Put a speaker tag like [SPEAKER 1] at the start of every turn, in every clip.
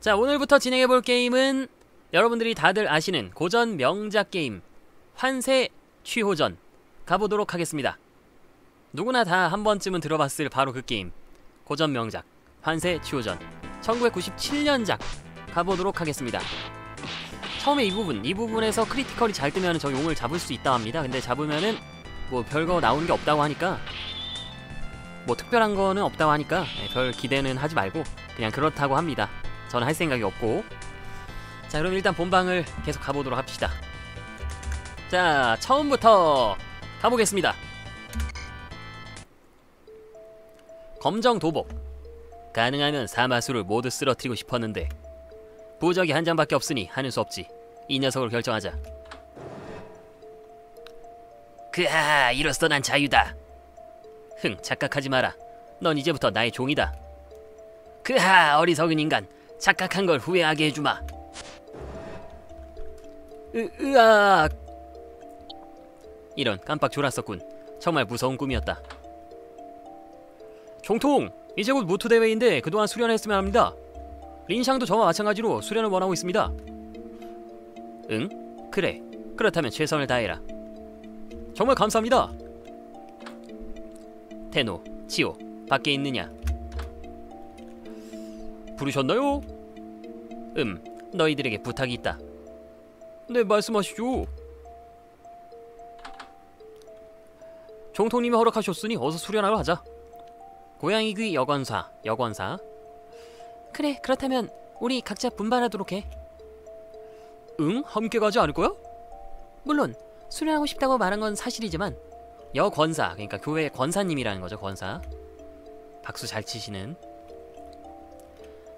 [SPEAKER 1] 자 오늘부터 진행해볼 게임은 여러분들이 다들 아시는 고전 명작 게임 환세 취호전 가보도록 하겠습니다. 누구나 다 한 번쯤은 들어봤을 바로 그 게임 고전 명작 환세 취호전. 1997년작 가보도록 하겠습니다. 처음에 이 부분 이 부분에서 critical이 잘 뜨면 저 용을 잡을 수 있다 합니다. 근데 잡으면은 뭐 별거 나오는 게 없다고 하니까 뭐 특별한 거는 없다고 하니까 네, 별 기대는 하지 말고 그냥 그렇다고 합니다 저는 할 생각이 없고. 자 그럼 일단 본방을 계속 가보도록 합시다. 자 처음부터 가보겠습니다. 검정 도복. 가능하면 사마수를 모두 쓰러뜨리고 싶었는데 부적이 한 장밖에 없으니 하는 수 없지. 이 녀석을 결정하자. 그아 이로써 난 자유다. 흥 착각하지 마라. 넌 이제부터 나의 종이다. 그하 어리석은 인간 착각한 걸 후회하게 해주마. 으, 으악. 이런 깜빡 졸았었군. 정말 무서운 꿈이었다. 종통 이제 곧 무투 대회인데 그동안 수련했으면 합니다. 린샹도 저와 마찬가지로 수련을 원하고 있습니다. 응? 그래. 그렇다면 최선을 다해라. 정말 감사합니다. 테노, 치오, 밖에 있느냐? 부르셨나요? 음, 너희들에게 부탁이 있다. 네, 말씀하시죠. 종통님이 허락하셨으니 어서 수련하러 가자. 고양이 귀 여관사, 여관사. 그래, 그렇다면 우리 각자 분발하도록 해. 응? 함께 가지 않을 거야? 물론 수련하고 싶다고 말한 건 사실이지만 여권사 그러니까 교회 권사님이라는 거죠 권사 박수 잘 치시는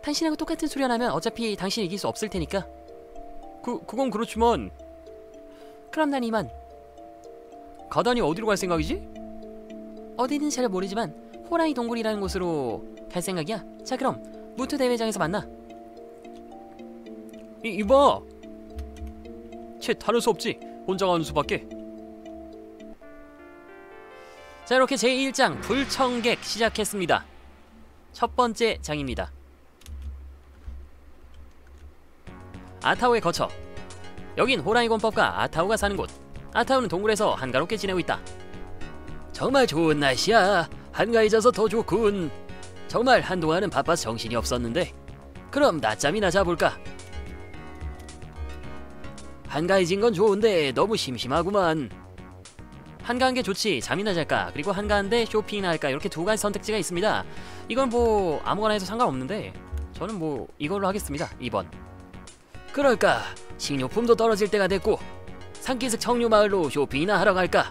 [SPEAKER 1] 당신하고 똑같은 수련하면 어차피 당신 이길 수 없을 테니까. 그 그건 그렇지만. 그럼 난 이만. 가다니 어디로 갈 생각이지? 어디든 잘 모르지만 호랑이 동굴이라는 곳으로 갈 생각이야. 자 그럼 무트 대회장에서 만나. 이, 이봐. 채 다를 수 없지. 혼자 가는 수밖에. 자 이렇게 제1장 불청객 시작했습니다. 첫 번째 장입니다 아타우에 거쳐. 여긴 호랑이 권법과 아타우가 사는 곳. 아타우는 동굴에서 한가롭게 지내고 있다. 정말 좋은 날씨야. 한가해져서 더 좋군. 정말 한동안은 바빠서 정신이 없었는데. 그럼 낮잠이나 자볼까? 한가해진 건 좋은데 너무 심심하구만. 한가한 게 좋지 잠이나 잘까 그리고 한가한데 쇼핑이나 할까 이렇게 두 가지 선택지가 있습니다. 이건 뭐 아무거나 해도 상관없는데 저는 뭐 이걸로 하겠습니다 2번 그럴까? 식료품도 떨어질 때가 됐고 산기슭 청류마을로 쇼핑이나 하러 갈까?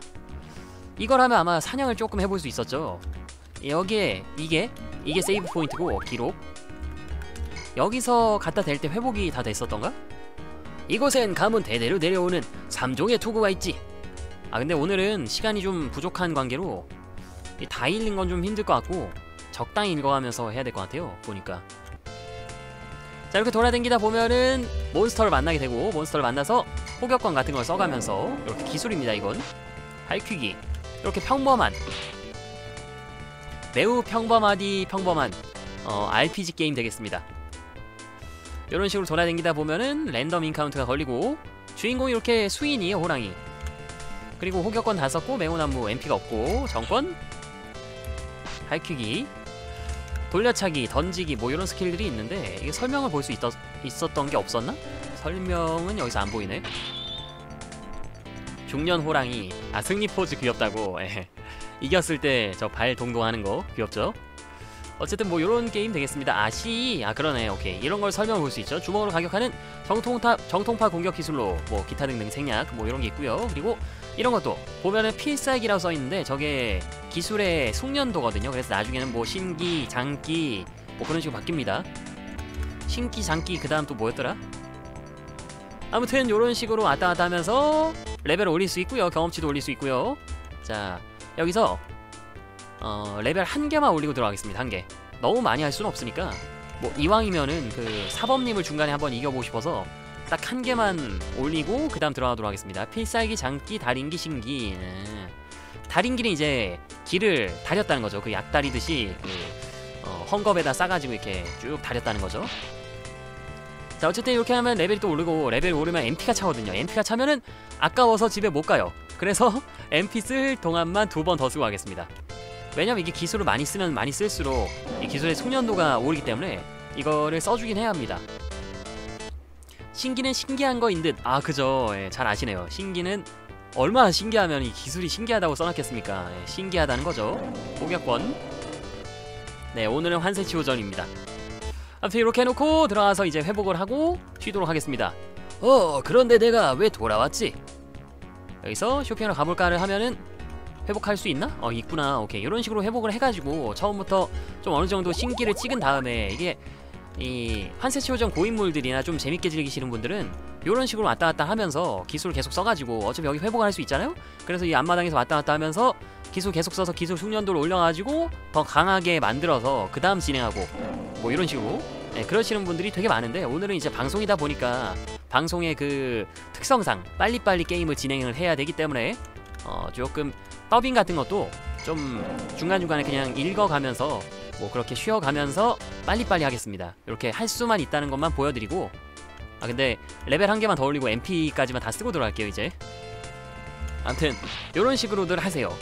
[SPEAKER 1] 이걸 하면 아마 사냥을 조금 해볼 수 있었죠. 여기에 이게? 이게 세이브 포인트고 기록? 여기서 갖다 댈 때 회복이 다 됐었던가? 이곳엔 가문 대대로 내려오는 3종의 투구가 있지. 아 근데 오늘은 시간이 좀 부족한 관계로 다 읽는 건 좀 힘들 것 같고 적당히 읽어가면서 해야 될 것 같아요 보니까 자 이렇게 돌아다니다 보면은 몬스터를 만나게 되고 몬스터를 만나서 호격권 같은 걸 써가면서 이렇게 기술입니다 이건. 할퀴기. 이렇게 평범한 매우 평범하디 평범한 어, RPG 게임 되겠습니다. 이런 식으로 돌아다니다 보면은 random encount가 걸리고 주인공이 이렇게 수인이에요 호랑이. 그리고 호격권 다 썼고 매운나무 MP가 없고 정권 할퀴기 돌려차기 던지기 뭐 이런 스킬들이 있는데 이게 설명을 볼 수 있었던 게 없었나? 설명은 여기서 안 보이네 중년 호랑이 아 승리 포즈 귀엽다고 이겼을 때 저 발 동동하는 거 귀엽죠? 어쨌든 뭐 이런 게임 되겠습니다. 아시 아 그러네 오케이 이런 걸 설명을 볼수 있죠. 주먹으로 가격하는 정통파 정통파 공격 기술로 뭐 기타 등등 생략 뭐 이런 게 있고요. 그리고 이런 것도 보면은 필살기라고 써 있는데 저게 기술의 숙련도거든요. 그래서 나중에는 뭐 신기, 장기 뭐 그런 식으로 바뀝니다. 신기, 장기 그 다음 또 뭐였더라? 아무튼 이런 식으로 왔다 갔다 하면서 레벨을 올릴 수 있고요. 경험치도 올릴 수 있고요. 자 여기서 어, 레벨 한 개만 올리고 들어가겠습니다. 한 개. 너무 많이 할 수는 없으니까 뭐 이왕이면은 그 사범님을 중간에 한번 이겨보고 싶어서 딱 한 개만 올리고 그 다음 들어가도록 하겠습니다. 필살기, 장기, 달인기, 신기. 네. 달인기는 이제 길을 다렸다는 거죠. 그 약 다리듯이 그 어, 헝겊에다 싸가지고 이렇게 쭉 다렸다는 거죠. 자 어쨌든 이렇게 하면 레벨이 또 오르고 레벨 오르면 MP가 차거든요 MP가 차면은 아까워서 집에 못 가요 그래서 MP 쓸 동안만 두 번 더 쓰고 가겠습니다 왜냐면 이게 기술을 많이 쓰면 많이 쓸수록 이 기술의 숙련도가 오르기 때문에 이거를 써주긴 해야 합니다 신기는 신기한 거인 듯 아 그죠. 예, 잘 아시네요. 신기는 얼마나 신기하면 이 기술이 신기하다고 써놨겠습니까? 예, 신기하다는 거죠. 복약권. 네 오늘은 환세치호전입니다. 아무튼 이렇게 해놓고 들어가서 이제 회복을 하고 쉬도록 하겠습니다. 어 그런데 내가 왜 돌아왔지? 여기서 쇼핑하러 가볼까를 하면은 회복할 수 있나? 어 있구나. 오케이. 이런 식으로 회복을 해가지고 처음부터 좀 어느 정도 신기를 찍은 다음에 이게 이 환세치호전 고인물들이나 좀 재밌게 즐기시는 분들은 이런 식으로 왔다 갔다 하면서 기술 계속 써가지고 어차피 여기 회복을 할 수 있잖아요? 그래서 이 앞마당에서 왔다 갔다 하면서 기술 계속 써서 기술 숙련도를 올려가지고 더 강하게 만들어서 그 다음 진행하고 뭐 이런 식으로. 네, 그러시는 분들이 되게 많은데 오늘은 이제 방송이다 보니까 방송의 그 특성상 빨리빨리 게임을 진행을 해야 되기 때문에 어 조금 더빙 같은 것도 좀 중간중간에 그냥 읽어가면서 뭐 그렇게 쉬어가면서 빨리빨리 하겠습니다. 이렇게 할 수만 있다는 것만 보여드리고 아 근데 레벨 한 개만 더 올리고 MP까지만 다 쓰고 들어갈게요 이제. 아무튼 이런 식으로들 하세요.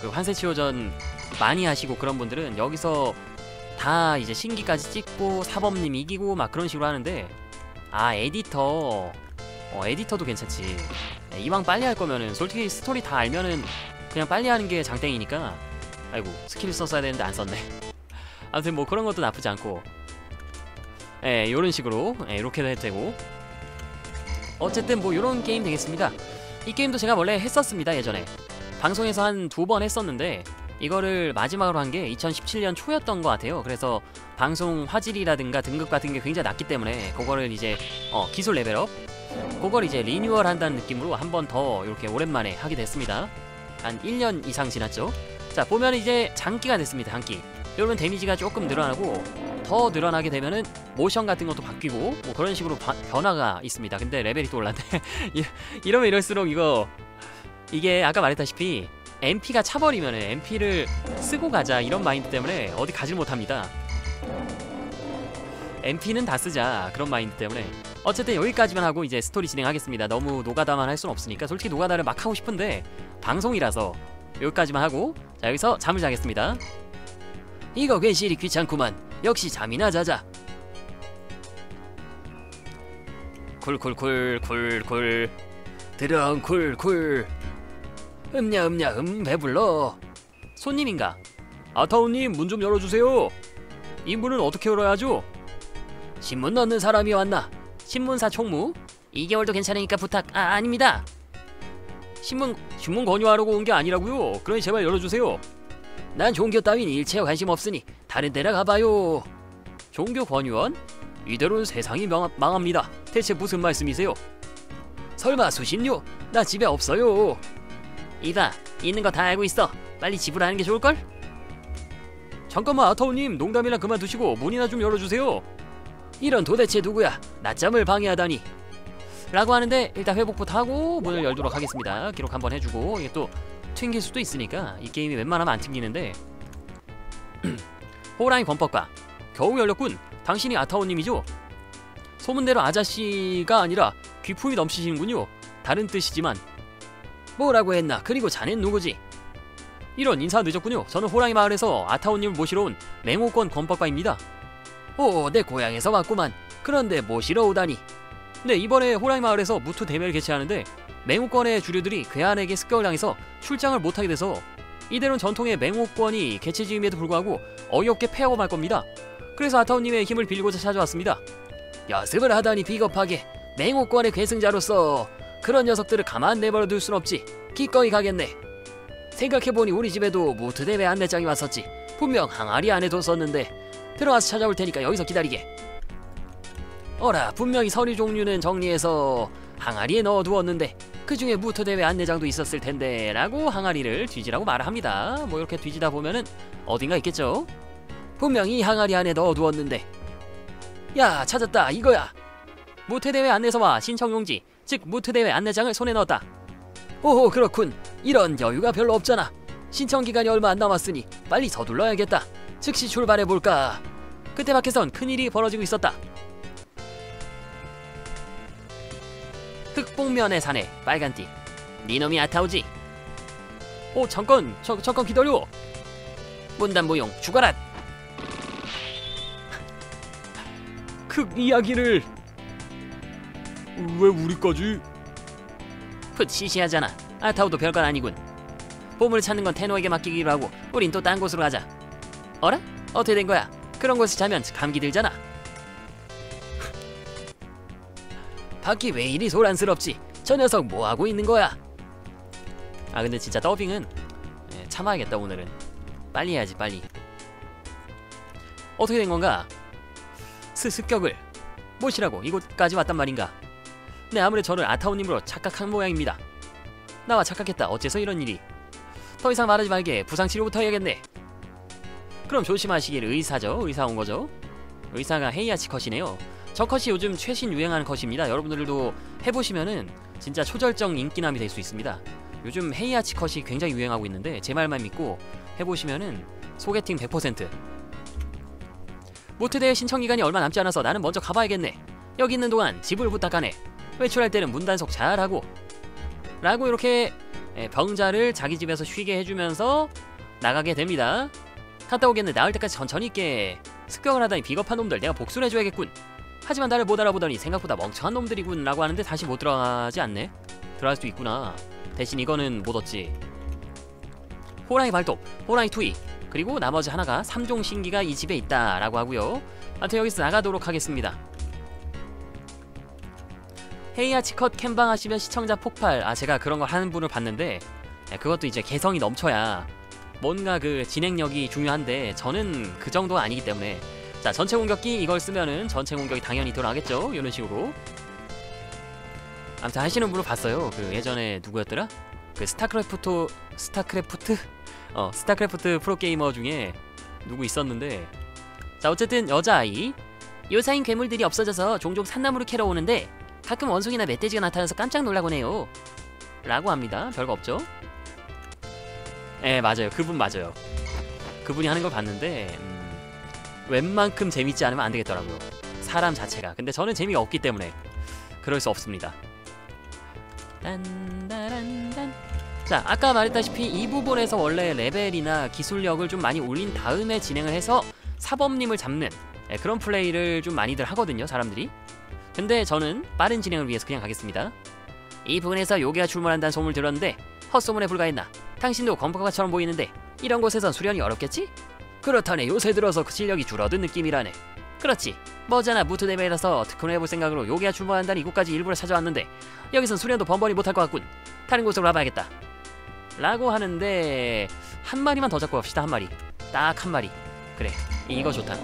[SPEAKER 1] 그 환세치호전 많이 하시고 그런 분들은 여기서 다 이제 신기까지 찍고 사범님 이기고 막 그런 식으로 하는데 아 에디터 어 에디터도 괜찮지. 네, 이왕 빨리 할 거면은 솔직히 스토리 다 알면은 그냥 빨리 하는 게 장땡이니까. 아이고 스킬을 썼어야 되는데 안 썼네. 아무튼 뭐 그런 것도 나쁘지 않고. 예 요런 식으로 예, 이렇게도 해도 되고. 어쨌든 뭐 요런 게임 되겠습니다. 이 게임도 제가 원래 했었습니다 예전에. 방송에서 한 두 번 했었는데 이거를 마지막으로 한 게 2017년 초였던 것 같아요. 그래서 방송 화질이라든가 등급 같은 게 굉장히 낮기 때문에 그거를 이제 어, 기술 level up. 그걸 이제 리뉴얼 한다는 느낌으로 한 번 더 이렇게 오랜만에 하게 됐습니다 한 1년 이상 지났죠. 자 보면 이제 장기가 됐습니다 장기. 여러분 damage가 조금 늘어나고 더 늘어나게 되면은 모션 같은 것도 바뀌고 뭐 그런 식으로 바, 변화가 있습니다. 근데 레벨이 또 올랐네. 이러면 이럴수록 이거 이게 아까 말했다시피 MP가 차버리면 MP를 쓰고 가자 이런 마인드 때문에 어디 가질 못합니다. MP는 다 쓰자 그런 마인드 때문에 어쨌든 여기까지만 하고 이제 스토리 진행하겠습니다. 너무 노가다만 할 순 없으니까 솔직히 노가다를 막 하고 싶은데 방송이라서 여기까지만 하고 자 여기서 잠을 자겠습니다. 이거 괜시리 귀찮구만. 역시 잠이나 자자. 쿨쿨쿨쿨쿨. 드렁 쿨쿨. 음냐 음냐 음 배불러. 손님인가? 아타오님 문 좀 열어주세요. 이 문은 어떻게 열어야 하죠? 신문 넣는 사람이 왔나? 신문사 총무. 2개월도 괜찮으니까 부탁. 아 아닙니다. 신문 신문 권유하려고 온 게 아니라고요. 그러니 제발 열어주세요. 난 종교 따윈 일체에 관심 없으니 다른 데나 가봐요. 종교 권유원? 이대로는 세상이 명, 망합니다. 대체 무슨 말씀이세요? 설마 수신료? 나 집에 없어요. 이봐 있는 거 다 알고 있어. 빨리 지불하는 게 좋을걸? 잠깐만 아타오님. 농담이나 그만두시고 문이나 좀 열어주세요 이런 도대체 누구야? 낮잠을 방해하다니. 라고 하는데 일단 회복부터 하고 문을 열도록 하겠습니다. 기록 한번 해주고 이게 또 튕길 수도 있으니까 이 게임이 웬만하면 안 튕기는데. 호랑이 범법과 겨우 열렸군. 당신이 아타오님이죠? 소문대로 아저씨가 아니라 귀품이 넘치시는군요. 다른 뜻이지만. 뭐라고 했나? 그리고 자넨 누구지? 이런 인사 늦었군요. 저는 호랑이 마을에서 아타오님을 모시러 온 맹호권 권법과입니다 오 내 고향에서 왔구만. 그런데 모시러 오다니. 네 이번에 호랑이 마을에서 무투 대회를 개최하는데 맹호권의 주류들이 괴한에게 습격을 당해서 출장을 못하게 돼서 이대로는 전통의 맹호권이 개최지임에도 불구하고 어이없게 패하고 말 겁니다. 그래서 아타오님의 힘을 빌고자 찾아왔습니다. 연습을 하다니 비겁하게. 맹호권의 괴승자로서 그런 녀석들을 가만 내버려 둘 순 없지. 기꺼이 가겠네. 생각해보니 우리 집에도 무트 대회 안내장이 왔었지. 분명 항아리 안에 뒀었는데 들어가서 찾아올 테니까 여기서 기다리게. 어라 분명히 서류 종류는 정리해서 항아리에 넣어두었는데 그 중에 무트 대회 안내장도 있었을 텐데 라고 항아리를 뒤지라고 말을 합니다. 뭐 이렇게 뒤지다 보면은 어딘가 있겠죠? 분명히 이 항아리 안에 넣어두었는데. 야 찾았다 이거야. 무트대회 안내서와 신청용지 즉 무트대회 안내장을 손에 넣었다. 오호 그렇군. 이런 여유가 별로 없잖아. 신청 기간이 얼마 안 남았으니 빨리 서둘러야겠다 즉시 출발해볼까? 그때 밖에선 큰일이 벌어지고 있었다. 흑봉면의 사내 빨간띠. 니놈이 아타오지. 오 잠깐 저, 잠깐 기다려. 문단무용 죽어라 그 이야기를.
[SPEAKER 2] 왜 우리까지?
[SPEAKER 1] 풋 시시하잖아. 아타오도 별건 아니군. 보물을 찾는 건 테노에게 맡기기로 하고 우린 또 딴 곳으로 가자 어라? 어떻게 된 거야? 그런 곳에 자면 감기 들잖아 밖이 왜 이리 소란스럽지? 저 녀석 뭐 하고 있는 거야? 아 근데 진짜 더빙은 예, 참아야겠다 오늘은 빨리 해야지 빨리 어떻게 된 건가? 스 습격을 무엇이라고 이곳까지 왔단 말인가? 네 아무래도 저를 아타오님으로 착각한 모양입니다 나와 착각했다 어째서 이런 일이 더 이상 말하지 말게 부상 치료부터 해야겠네 그럼 조심하시길 의사죠. 의사 온 거죠? 의사가 헤이아치 컷이네요. 저 컷이 요즘 최신 유행하는 컷입니다. 여러분들도 해보시면은 진짜 초절정 인기남이 될 수 있습니다. 요즘 헤이아치 컷이 굉장히 유행하고 있는데 제 말만 믿고 해보시면은 소개팅 100% 모트대회 신청 기간이 얼마 남지 않아서 나는 먼저 가봐야겠네. 여기 있는 동안 집을 부탁하네. 외출할 때는 문단속 잘하고. 라고 이렇게 예, 병자를 자기 집에서 쉬게 해주면서 나가게 됩니다 갔다 오겠네 나을 때까지 천천히 있게. 습격을 하다니 비겁한 놈들 내가 복수를 해줘야겠군. 하지만 나를 못 알아보더니 생각보다 멍청한 놈들이군 라고 하는데 다시 못 들어가지 않네? 들어갈 수도 있구나. 대신 이거는 못 얻지. 호랑이 발톱 호랑이 투이. 그리고 나머지 하나가 3종 신기가 이 집에 있다 라고 하고요. 아무튼 여기서 나가도록 하겠습니다. 헤이아치컷 캠방 하시면 시청자 폭발. 아 제가 그런 걸 하는 분을 봤는데 예, 그것도 이제 개성이 넘쳐야 뭔가 그 진행력이 중요한데 저는 그 정도가 아니기 때문에. 자 전체 공격기 이걸 쓰면은 전체 공격이 당연히 돌아가겠죠 이런 식으로. 아무튼 하시는 분을 봤어요. 그 예전에 누구였더라? 그 스타크래프트 스타크래프트? 어 스타크래프트 프로게이머 중에 누구 있었는데. 자 어쨌든 여자아이. 요사인 괴물들이 없어져서 종종 산나물을 캐러 오는데 가끔 원숭이나 멧돼지가 나타나서 깜짝 놀라곤 해요. 라고 합니다. 별거 없죠 예 맞아요. 그분 맞아요. 그분이 하는 걸 봤는데 음, 웬만큼 재밌지 않으면 안 되겠더라고요. 사람 자체가. 근데 저는 재미가 없기 때문에 그럴 수 없습니다. 딴따란딴. 자 아까 말했다시피 이 부분에서 원래 레벨이나 기술력을 좀 많이 올린 다음에 진행을 해서 사범님을 잡는 예, 그런 플레이를 좀 많이들 하거든요 사람들이. 근데 저는 빠른 진행을 위해서 그냥 가겠습니다. 이 부분에서 요괴가 출몰한다는 소문을 들었는데 헛소문에 불과했나 당신도 검거가처럼 보이는데 이런 곳에선 수련이 어렵겠지? 그렇다네 요새 들어서 그 실력이 줄어든 느낌이라네. 그렇지. 머지않아 무트 대회라서 특훈을 해볼 생각으로 요괴가 출몰한다는 이곳까지 일부러 찾아왔는데 여기선 수련도 번번이 못할 것 같군. 다른 곳으로 가봐야겠다. 라고 하는데 한 마리만 더 잡고 갑시다 한 마리. 딱 한 마리. 그래 이거 좋다.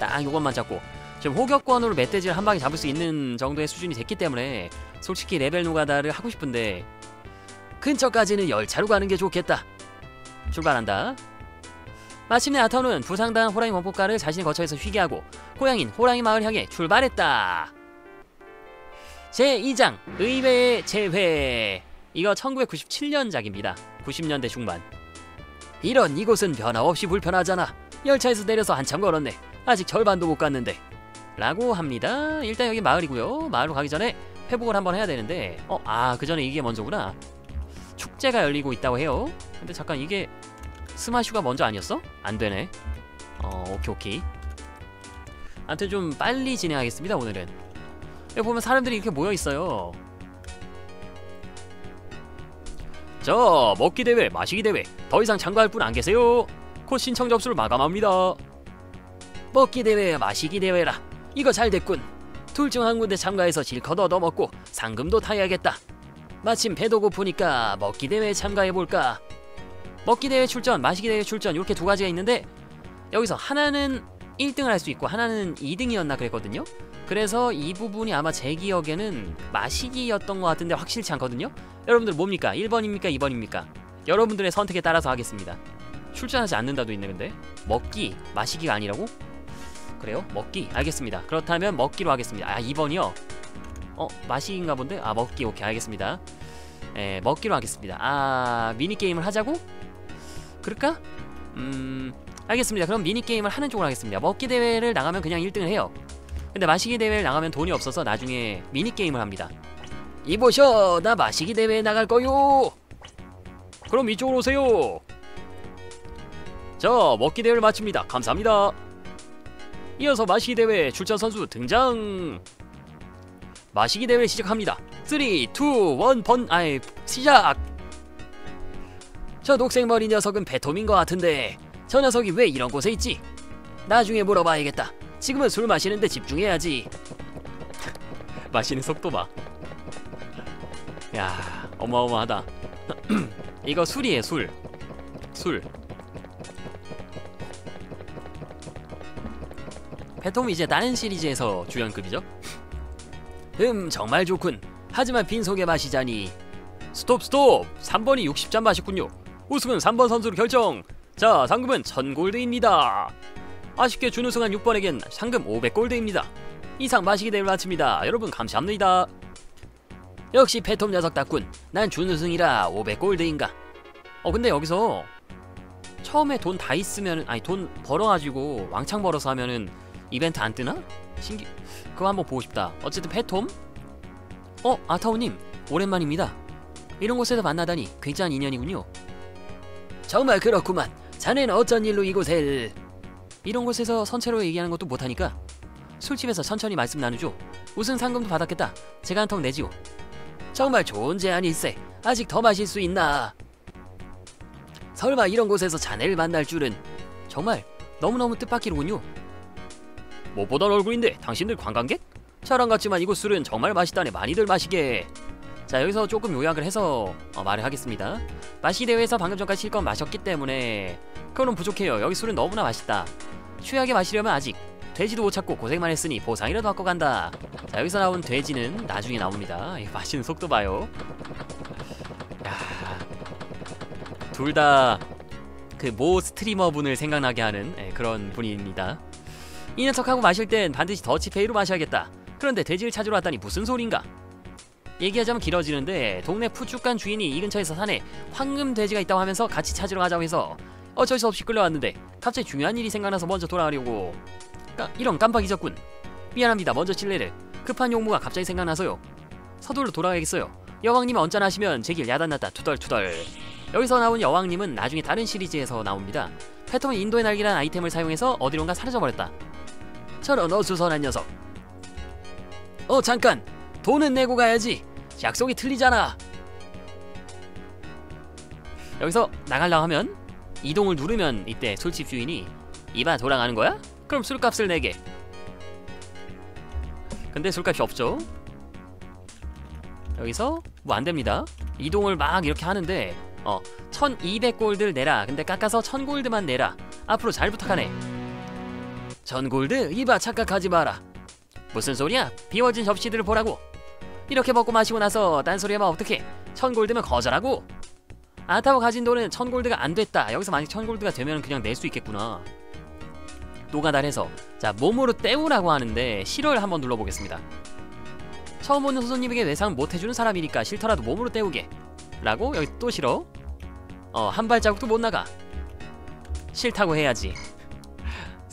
[SPEAKER 1] 딱 요것만 잡고. 지금 호격권으로 멧돼지를 한 방에 잡을 수 있는 정도의 수준이 됐기 때문에 솔직히 레벨 노가다를 하고 싶은데 근처까지는 열차로 가는 게 좋겠다. 출발한다. 마침내 아타호는 부상당한 호랑이 원폭가를 자신의 거처에서 쉬게 하고 고향인 호랑이 마을 향해 출발했다. 제2장 의외의 재회. 이거 1997년작입니다. 90년대 중반. 이런 이곳은 변함없이 불편하잖아. 열차에서 내려서 한참 걸었네. 아직 절반도 못 갔는데. 라고 합니다. 일단 여기 마을이고요. 마을로 가기 전에 회복을 한번 해야 되는데. 어 아 그 전에 이게 먼저구나 축제가 열리고 있다고 해요. 근데 잠깐 이게 스마슈가 먼저 아니었어? 안 되네. 어 오케이 오케이. 아무튼 좀 빨리 진행하겠습니다 오늘은. 여기 보면 사람들이 이렇게 모여 있어요. 자 먹기 대회 마시기 대회. 더 이상 참가할 분 안 계세요? 곧 신청 접수를 마감합니다. 먹기 대회 마시기 대회라. 이거 잘 됐군. 둘 중 한 군데 참가해서 실컷 얻어먹고 상금도 타야겠다 마침 배도 고프니까 먹기 대회에 참가해볼까? 먹기 대회 출전 마시기 대회 출전 이렇게 두 가지가 있는데 여기서 하나는 1등을 할 수 있고 하나는 2등이었나 그랬거든요. 그래서 이 부분이 아마 제 기억에는 마시기였던 것 같은데 확실치 않거든요. 여러분들 뭡니까? 1번입니까? 2번입니까? 여러분들의 선택에 따라서 하겠습니다. 출전하지 않는다도 있네 근데. 먹기 마시기가 아니라고? 그래요? 먹기. 알겠습니다. 그렇다면 먹기로 하겠습니다. 아 2번이요? 어 마시기인가 본데? 아 먹기 오케이 알겠습니다. 에 먹기로 하겠습니다. 아 미니게임을 하자고? 그럴까? 음 알겠습니다. 그럼 미니게임을 하는 쪽으로 하겠습니다. 먹기 대회를 나가면 그냥 1등을 해요. 근데 마시기 대회를 나가면 돈이 없어서 나중에 미니게임을 합니다. 이보셔! 나 마시기 대회에 나갈 거요! 그럼 이쪽으로 오세요! 자 먹기 대회를 마칩니다. 감사합니다. 이어서 마시기 대회 출전 선수 등장 마시기 대회 시작합니다 3, 2, 1 번, 아이 시작 저 녹색 머리 녀석은 베톰인 것 같은데 저 녀석이 왜 이런 곳에 있지? 나중에 물어봐야겠다 지금은 술 마시는데 집중해야지 마시는 속도 봐 야, 어마어마하다. 이거 술이에요, 술. 술. 페톰 이제 다른 시리즈에서 주연급이죠? 음, 정말 좋군. 하지만 빈속에 마시자니. 스톱, 스톱! 3번이 60잔 마셨군요. 우승은 3번 선수로 결정. 자, 상금은 1000골드입니다. 아쉽게 준우승한 6번에겐 상금 500골드입니다. 이상 마시기 대회를 마칩니다. 여러분 감사합니다. 역시 페톰 녀석답군. 난 준우승이라 500골드인가. 어 근데 여기서 처음에 돈 다 있으면 아니 돈 벌어가지고 왕창 벌어서 하면은 이벤트 안 뜨나? 신기 그거 한번 보고 싶다. 어쨌든 페톰? 어 아타오님 오랜만입니다. 이런 곳에서 만나다니 굉장한 인연이군요. 정말 그렇구만. 자네는 어쩐 일로 이곳을? 이런 곳에서 선체로 얘기하는 것도 못하니까 술집에서 천천히 말씀 나누죠. 우승 상금도 받았겠다. 제가 한 턱 내지요. 정말 좋은 제안일세. 아직 더 마실 수 있나? 설마 이런 곳에서 자네를 만날 줄은 정말 너무너무 뜻밖이로군요. 못 보던 얼굴인데 당신들 관광객? 저랑 같지만 이곳 술은 정말 맛있다네 많이들 마시게. 자 여기서 조금 요약을 해서 어, 말을 하겠습니다. 마시 대회에서 방금 전까지 실컷 마셨기 때문에 그거는 부족해요. 여기 술은 너무나 맛있다. 취하게 마시려면 아직 돼지도 못 찾고 고생만 했으니 보상이라도 받고 간다. 자 여기서 나온 돼지는 나중에 나옵니다. 이 마시는 속도 봐요. 둘 다 그 모 스트리머 분을 생각나게 하는 예, 그런 분입니다. 이 녀석하고 마실 땐 반드시 더치페이로 마셔야겠다. 그런데 돼지를 찾으러 왔다니 무슨 소린가? 얘기하자면 길어지는데 동네 푸쭉한 주인이 이 근처에서 사네 황금 돼지가 있다고 하면서 같이 찾으러 가자고 해서 어쩔 수 없이 끌려왔는데 갑자기 중요한 일이 생각나서 먼저 돌아가려고. 까, 이런 깜빡 잊었군. 미안합니다 먼저 실례를. 급한 용무가 갑자기 생각나서요. 서둘러 돌아가야겠어요. 여왕님은 언짢아 하시면 제길 야단났다. 투덜투덜. 여기서 나온 여왕님은 나중에 다른 시리즈에서 나옵니다. 패톰은 인도의 날개라는 아이템을 사용해서 어디론가 사라져버렸다 저런 어수선한 녀석. 어 잠깐. 돈은 내고 가야지. 약속이 틀리잖아. 여기서 나갈라 하면 이동을 누르면 이때 술집 주인이 이봐 돌아가는 거야? 그럼 술값을 내게. 근데 술값이 없죠. 여기서 뭐 안됩니다. 이동을 막 이렇게 하는데 어 1200골드를 내라. 근데 깎아서 1000골드만 내라. 앞으로 잘 부탁하네 1000골드? 이봐 착각하지 마라. 무슨 소리야? 비워진 접시들을 보라고. 이렇게 먹고 마시고 나서 딴소리하면 어떡해? 1000골드면 거절하고. 아타고 가진 돈은 1000골드가 안 됐다. 여기서 만약 1000골드가 되면 그냥 낼 수 있겠구나. 노가다해서 자 몸으로 때우라고 하는데 실어를 한번 눌러보겠습니다. 처음 오는 손님에게 외상 못해주는 사람이니까 싫더라도 몸으로 때우게. 라고 여기 또 싫어. 어 한 발자국도 못 나가. 싫다고 해야지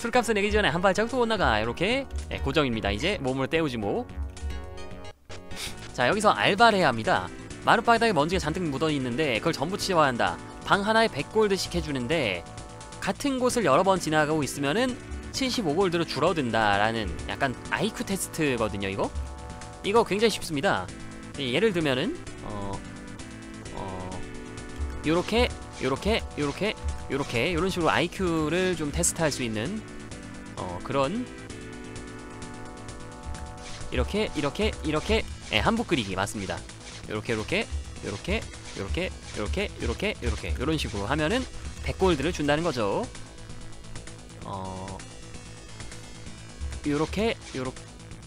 [SPEAKER 1] 술값을 내기 전에 한 발자국도 못 나가. 이렇게. 네, 고정입니다. 이제 몸으로 때우지 뭐. 자 여기서 알바를 해야 합니다. 마룻바닥에 먼지가 잔뜩 묻어 있는데 그걸 전부 치워야 한다. 방 하나에 100골드씩 해주는데 같은 곳을 여러 번 지나가고 있으면은 75골드로 줄어든다라는 약간 아이큐 테스트거든요 이거. 이거 굉장히 쉽습니다. 예를 들면은 어, 어 요렇게 요렇게 요렇게 요렇게 이런 식으로 IQ를 좀 테스트할 수 있는 어 그런 이렇게 이렇게 이렇게 예, 한복 그리기 맞습니다. 요렇게 요렇게 요렇게 요렇게 요렇게 요렇게 요렇게. 요런 식으로 하면은 100골드를 준다는 거죠. 어 요렇게 요렇게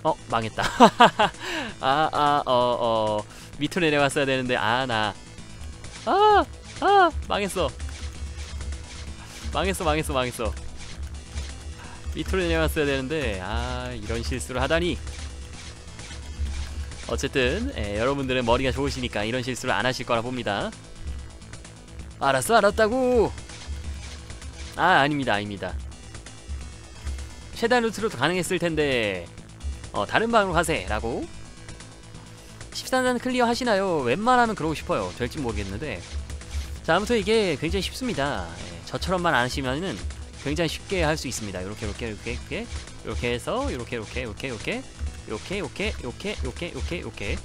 [SPEAKER 1] 어 망했다. 아 아 어어. 어, 밑으로 내려갔어야 되는데 아 나. 아, 아, 망했어. 망했어, 망했어, 망했어. 밑으로 내려갔어야 되는데, 아, 이런 실수를 하다니. 어쨌든, 예, 여러분들은 머리가 좋으시니까 이런 실수를 안 하실 거라 봅니다. 알았어, 알았다고! 아, 아닙니다, 아닙니다. 최단 루트로도 가능했을 텐데, 어, 다른 방으로 가세, 라고. 13단 클리어 하시나요? 웬만하면 그러고 싶어요 될지 모르겠는데 자 아무튼 이게 굉장히 쉽습니다 예, 저처럼만 안 하시면은 굉장히 쉽게 할 수 있습니다. 이렇게 이렇게 이렇게 이렇게. 이렇게 해서 이렇게 이렇게 이렇게 이렇게. 이렇게 이렇게 이렇게 이렇게 이렇게 이렇게.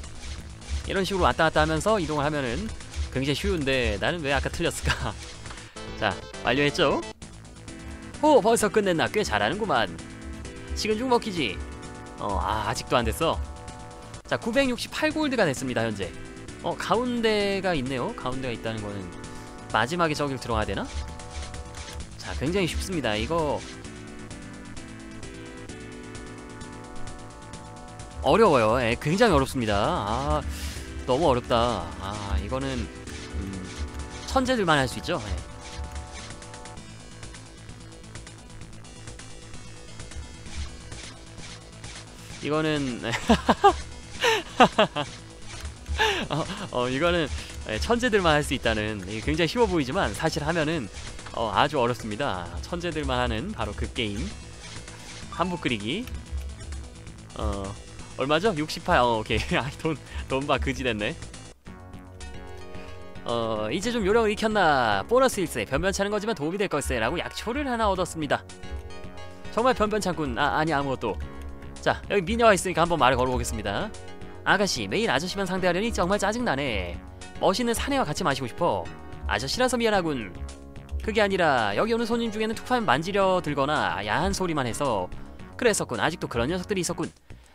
[SPEAKER 1] 이런 식으로 왔다 갔다 하면서 이동을 하면은 굉장히 쉬운데 나는 왜 아까 틀렸을까? 자 완료했죠? 오 벌써 끝냈나? 꽤 잘하는구만. 식은 죽 먹기지? 어 아, 아직도 안 됐어. 자 968골드가 됐습니다 현재. 어 가운데가 있네요. 가운데가 있다는 거는 마지막에 저길 들어가야 되나? 자 굉장히 쉽습니다. 이거 어려워요. 예, 굉장히 어렵습니다. 아 너무 어렵다. 아 이거는 음, 천재들만 할 수 있죠? 예. 이거는 어, 어 이거는 예, 천재들만 할 수 있다는 굉장히 쉬워 보이지만 사실 하면은 어, 아주 어렵습니다. 천재들만 하는 바로 그 게임. 한복 그리기. 어 얼마죠? 68 어, 오케이. 돈돈봐 그지 됐네. 어 이제 좀 요령을 익혔나? 보너스 일세. 변변찮은 거지만 도움이 될 걸세 라고 약초를 하나 얻었습니다. 정말 변변찮군. 아 아니 아무것도. 자 여기 미녀가 있으니까 한번 말을 걸어보겠습니다. 아가씨 매일 아저씨만 상대하려니 정말 짜증나네. 멋있는 사내와 같이 마시고 싶어. 아저씨라서 미안하군 그게 아니라 여기 오는 손님 중에는 툭하면 만지려 들거나 야한 소리만 해서 그랬었군. 아직도 그런 녀석들이 있었군.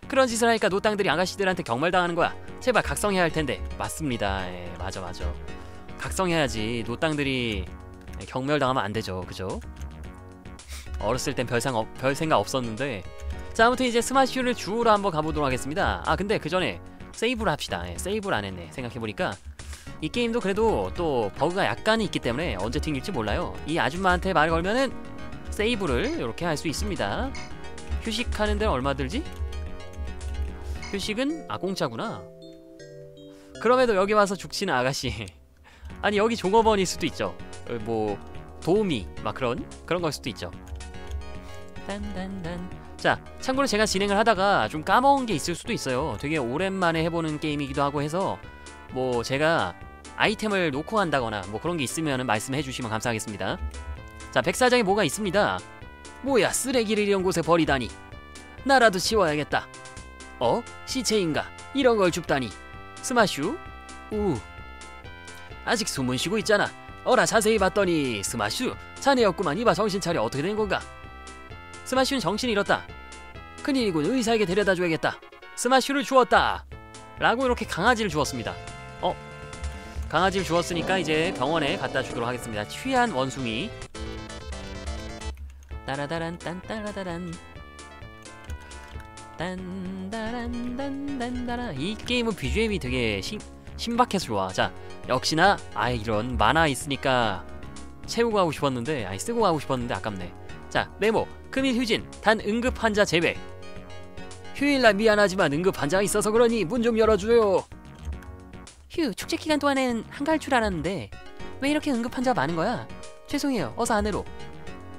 [SPEAKER 1] 그런 짓을 하니까 노땅들이 아가씨들한테 경멸당하는 거야. 제발 각성해야 할 텐데. 맞습니다. 예, 맞아 맞아. 각성해야지. 노땅들이 경멸당하면 안 되죠. 그죠? 어렸을 땐 별, 상, 별 생각 없었는데. 자 아무튼 이제 스마슈를 주우러 한번 가보도록 하겠습니다. 아 근데 그 전에 세이브를 합시다. 예, 세이브를 안 했네. 생각해보니까 이 게임도 그래도 또 버그가 약간은 있기 때문에 언제 튕길지 몰라요. 이 아줌마한테 말을 걸면은 세이브를 이렇게 할 수 있습니다. 휴식하는 데는 얼마 들지? 휴식은 아 공짜구나. 그럼에도 여기 와서 죽치는 아가씨. 아니 여기 종업원일 수도 있죠. 어, 뭐 도우미 막 그런 그런 걸 수도 있죠. 딴딴딴. 자 참고로 제가 진행을 하다가 좀 까먹은 게 있을 수도 있어요. 되게 오랜만에 해보는 게임이기도 하고 해서 뭐 제가 아이템을 놓고 한다거나 뭐 그런 게 있으면 말씀해 주시면 감사하겠습니다. 자 백사장에 뭐가 있습니다. 뭐야 쓰레기를 이런 곳에 버리다니. 나라도 치워야겠다. 어? 시체인가? 이런 걸 줍다니. 스마슈? 우. 아직 숨은 쉬고 있잖아. 어라 자세히 봤더니 스마슈? 자네였구만. 이봐 정신 차려. 어떻게 된 건가? 스마슈는 정신 잃었다. 큰일이군. 의사에게 데려다 줘야겠다. 스마슈를 주었다. 라고 이렇게 강아지를 주었습니다. 어? 강아지를 주었으니까 이제 병원에 갖다 주도록 하겠습니다. 취한 원숭이. 따라다란 딴따라다란. 딴딴따라 이 게임은 BGM이 되게 신, 신박해서 좋아. 자 역시나 아 이런 만화 있으니까 채우고 가고 싶었는데 아니 쓰고 가고 싶었는데 아깝네. 자 네모. 큰일 휴진. 단 응급 환자 제외 휴일날 미안하지만 응급 환자가 있어서 그러니 문 좀 열어줘요 휴 축제 기간 동안엔 한가할 줄 알았는데 왜 이렇게 응급 환자가 많은 거야? 죄송해요 어서 안으로.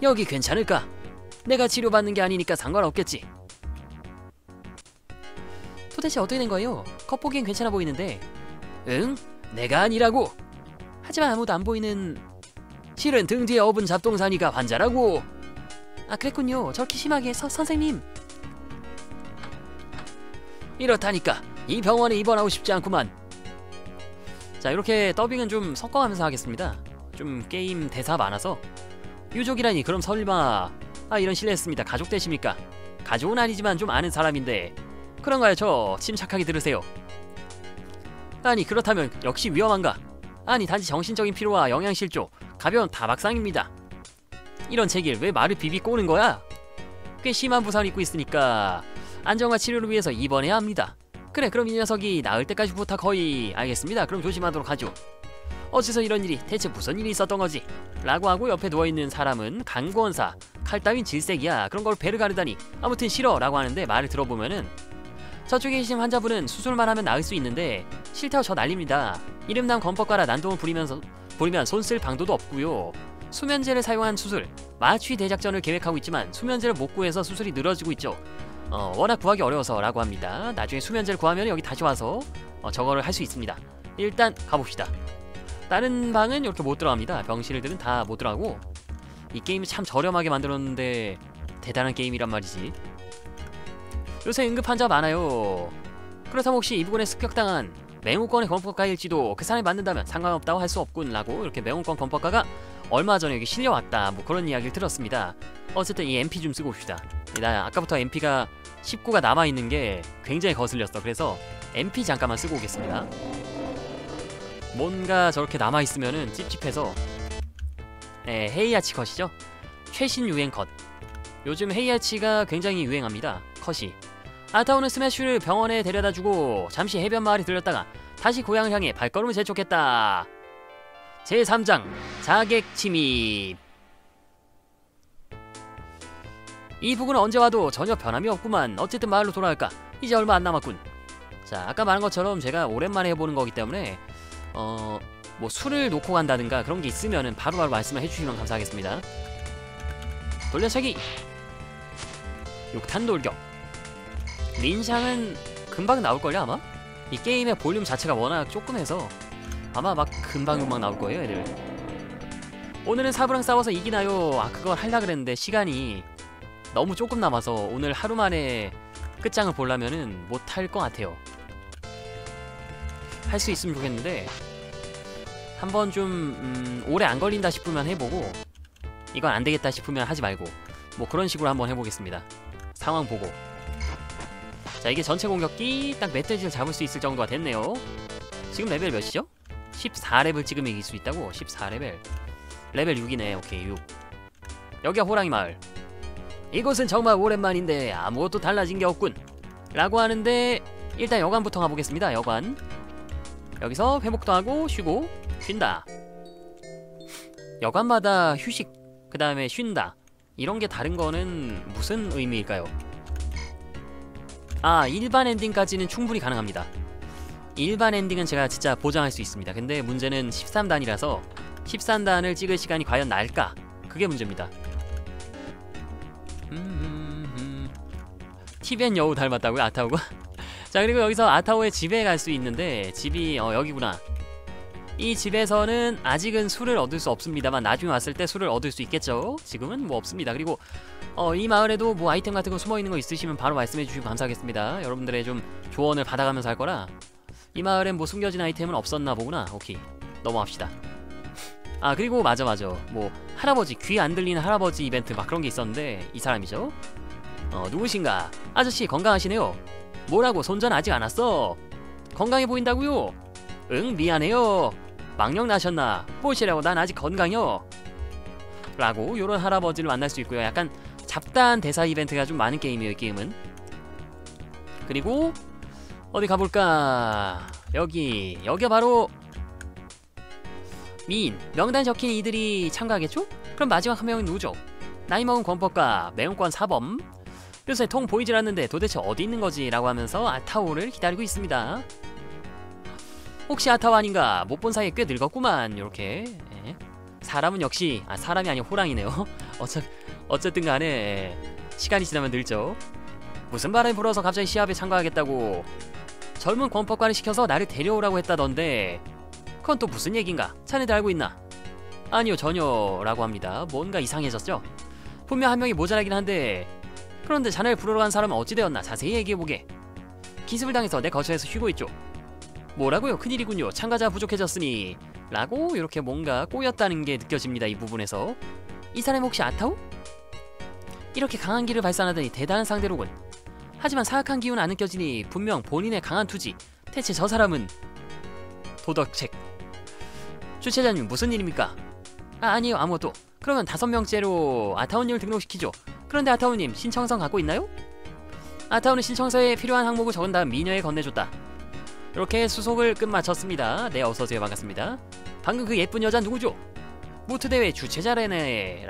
[SPEAKER 1] 여기 괜찮을까? 내가 치료받는 게 아니니까 상관없겠지. 도대체 어떻게 된 거예요? 겉보기엔 괜찮아 보이는데. 응? 내가 아니라고. 하지만 아무도 안 보이는 실은 등 뒤에 업은 잡동사니가 환자라고. 아 그랬군요. 저렇게 심하게 서, 선생님. 이렇다니까. 이 병원에 입원하고 싶지 않구만 자 이렇게 더빙은 좀 섞어가면서 하겠습니다. 좀 게임 대사 많아서. 유족이라니 그럼 설마 아 이런 실례했습니다. 가족 되십니까? 가족은 아니지만 좀 아는 사람인데. 그런가요 저 침착하게 들으세요. 아니 그렇다면 역시 위험한가? 아니 단지 정신적인 피로와 영양실조 가벼운 다박상입니다. 이런 책일 왜 말을 비비 꼬는 거야? 꽤 심한 부상을 입고 있으니까 안정화 치료를 위해서 입원해야 합니다 그래 그럼 이 녀석이 나을 때까지 부탁 거의 알겠습니다. 그럼 조심하도록 하죠. 어째서 이런 일이 대체 무슨 일이 있었던 거지? 라고 하고 옆에 누워있는 사람은 강권사 칼 따윈 질색이야. 그런 걸 배를 가르다니. 아무튼 싫어. 라고 하는데 말을 들어보면은 저쪽에 계신 환자분은 수술만 하면 나을 수 있는데 싫다고 저 난립니다. 이름난 건법가라 난동을 부리면서 부리면 손 쓸 방도도 없고요. 수면제를 사용한 수술 마취 대작전을 계획하고 있지만 수면제를 못 구해서 수술이 늘어지고 있죠 어, 워낙 구하기 어려워서 라고 합니다 나중에 수면제를 구하면 여기 다시 와서 어, 저거를 할 수 있습니다. 일단 가봅시다. 다른 방은 이렇게 못 들어갑니다. 병실들은 다 못 들어가고 이 게임을 참 저렴하게 만들었는데 대단한 게임이란 말이지. 요새 응급 환자 많아요. 그렇다면 혹시 이 부분에 습격당한 맹우권의 범법가일지도 그 사람이 맞는다면 상관없다고 할 수 없군 라고 이렇게 맹우권 범법가가 얼마 전에 여기 실려왔다 뭐 그런 이야기를 들었습니다. 어쨌든 이 MP 좀 쓰고 옵시다. 나 아까부터 MP가 19가 남아있는 게 굉장히 거슬렸어. 그래서 MP 잠깐만 쓰고 오겠습니다. 뭔가 저렇게 남아있으면은 찝찝해서 네, 헤이아치 컷이죠. 최신 유행 컷. 요즘 헤이아치가 굉장히 유행합니다. 컷이. 아타오는 스매슈를 병원에 데려다주고 잠시 해변 마을에 들렸다가 다시 고향을 향해 발걸음을 재촉했다. 제3장 자객 침입 이 북은 언제 와도 전혀 변함이 없구만. 어쨌든 마을로 돌아갈까? 이제 얼마 안 남았군. 자 아까 말한 것처럼 제가 오랜만에 해보는 거기 때문에 어... 뭐 술을 놓고 간다든가 그런 게 있으면은 바로바로 말씀을 해주시면 감사하겠습니다. 돌려차기! 6탄 돌격! 린샹은 금방 나올걸요 아마? 이 게임의 볼륨 자체가 워낙 조금 해서 아마 막 금방금방 나올 거예요 애들. 오늘은 사부랑 싸워서 이기나요? 아 그걸 하려 그랬는데 시간이 너무 조금 남아서 오늘 하루 만에 끝장을 보려면은 못할 것 같아요. 할 수 있으면 좋겠는데 한번 좀 음, 오래 안 걸린다 싶으면 해보고 이건 안 되겠다 싶으면 하지 말고 뭐 그런 식으로 한번 해보겠습니다. 상황 보고. 자 이게 전체 공격기 딱 멧돼지를 잡을 수 있을 정도가 됐네요. 지금 레벨 몇이죠? 14레벨 지금 이길 수 있다고? 14레벨. 레벨 6이네. 오케이 6 여기가 호랑이 마을 이곳은 정말 오랜만인데 아무것도 달라진 게 없군. 라고 하는데 일단 여관부터 가보겠습니다 여관. 여기서 회복도 하고 쉬고 쉰다. 여관마다 휴식 그 다음에 쉰다. 이런 게 다른 거는 무슨 의미일까요? 아 일반 엔딩까지는 충분히 가능합니다. 일반 엔딩은 제가 진짜 보장할 수 있습니다. 근데 문제는 13단이라서 13단을 찍을 시간이 과연 날까? 그게 문제입니다 티벤 여우 닮았다고요? 아타오가? 자 그리고 여기서 아타오의 집에 갈 수 있는데 집이 어, 여기구나. 이 집에서는 아직은 술을 얻을 수 없습니다만 나중에 왔을 때 술을 얻을 수 있겠죠? 지금은 뭐 없습니다. 그리고 어, 이 마을에도 뭐 아이템 같은 거 숨어있는 거 있으시면 바로 말씀해 주시면 감사하겠습니다. 여러분들의 좀 조언을 받아가면서 할 거라. 이 마을엔 뭐 숨겨진 아이템은 없었나 보구나. 오케이. 넘어갑시다. 아 그리고 맞아 맞아. 뭐 할아버지 귀 안 들리는 할아버지 이벤트 막 그런 게 있었는데 이 사람이죠 어 누구신가? 아저씨 건강하시네요. 뭐라고 손전 안 왔어? 건강해 보인다고요? 응 미안해요. 망령 나셨나? 보시라고 난 아직 건강해요. 라고 요런 할아버지를 만날 수 있고요. 약간 잡다한 대사 이벤트가 좀 많은 게임이에요 이 게임은. 그리고 어디 가볼까? 여기 여기가 바로 미인. 명단 적힌 이들이 참가하겠죠? 그럼 마지막 한 명은 누구죠? 나이 먹은 권법가 매운권 사범 요새 통 보이질 않는데 도대체 어디 있는 거지? 라고 하면서 아타오를 기다리고 있습니다 혹시 아타오 아닌가? 못 본 사이에 꽤 늙었구만 요렇게 예. 사람은 역시 아 사람이 아니고 호랑이네요 어차, 어쨌든 간에 예. 시간이 지나면 늙죠 무슨 바람이 불어서 갑자기 시합에 참가하겠다고 젊은 권법관을 시켜서 나를 데려오라고 했다던데 그건 또 무슨 얘긴가? 자네들 알고 있나? 아니요 전혀 라고 합니다 뭔가 이상해졌죠? 분명 한 명이 모자라긴 한데 그런데 자네를 부르러 간 사람은 어찌 되었나 자세히 얘기해보게. 기습을 당해서 내 거처에서 쉬고 있죠. 뭐라고요? 큰일이군요. 참가자 부족해졌으니. 라고 이렇게 뭔가 꼬였다는 게 느껴집니다 이 부분에서. 이 사람 혹시 아타오? 이렇게 강한 기를 발산하더니 대단한 상대로군. 하지만 사악한 기운 안 느껴지니 분명 본인의 강한 투지. 대체 저 사람은 도덕책. 주최자님 무슨 일입니까? 아 아니요 아무것도. 그러면 다섯 명째로 아타오님을 등록시키죠 그런데 아타오님 신청서 갖고 있나요? 아타오는 신청서에 필요한 항목을 적은 다음 미녀에 건네줬다 이렇게 수속을 끝마쳤습니다 네 어서오세요 반갑습니다 방금 그 예쁜 여자 누구죠? 모트 대회 주최자래네